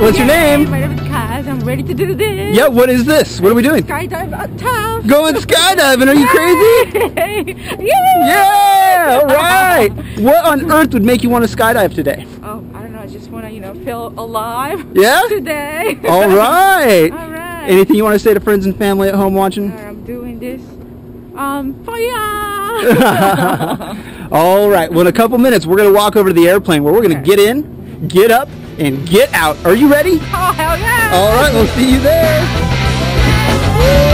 What's your name? My name is Kaz. I'm ready to do this. Yeah, what is this? What are we doing? Skydive up top. Going skydiving. Are you crazy? yeah. Yeah, all right. What on earth would make you want to skydive today? Oh, I don't know. I just want to, you know, feel alive. Yeah? Today. All right. All right. Anything you want to say to friends and family at home watching? I'm doing this. Um, fire. All right. Well, in a couple minutes, we're going to walk over to the airplane where we're going to Okay. get in, get up, and get out. Are you ready? oh, hell yeah. All right. We'll see you there.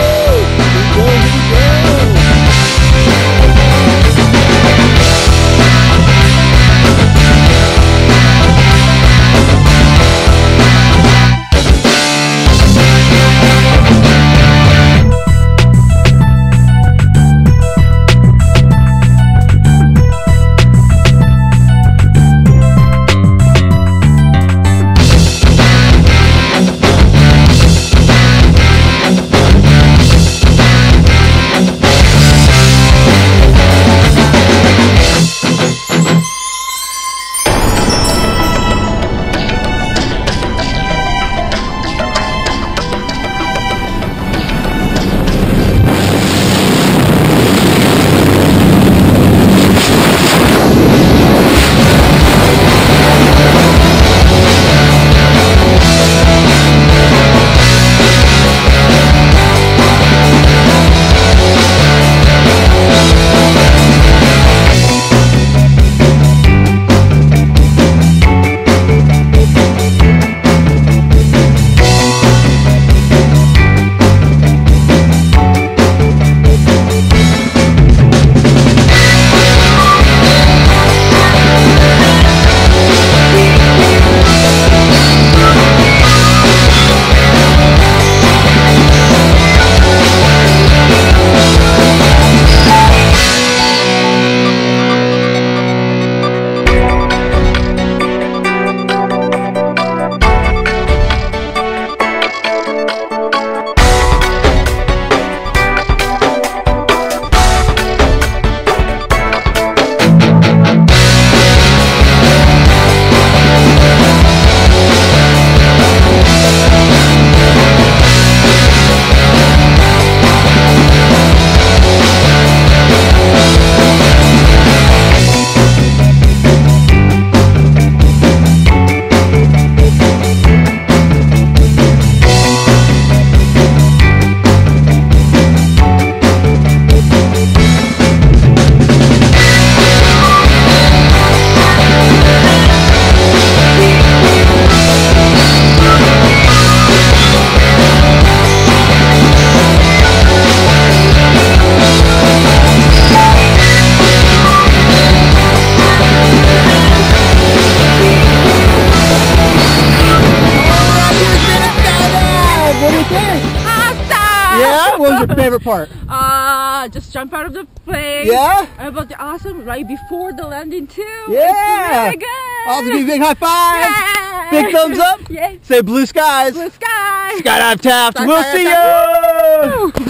Was your favorite part? Uh, just jump out of the plane. Yeah? About the awesome right before the landing too. Yeah. It's really good. I'll give you a big high five. Yeah. Big thumbs up. Yay. Say blue skies. Blue sky. Skydive Taft. Skydive We'll see you.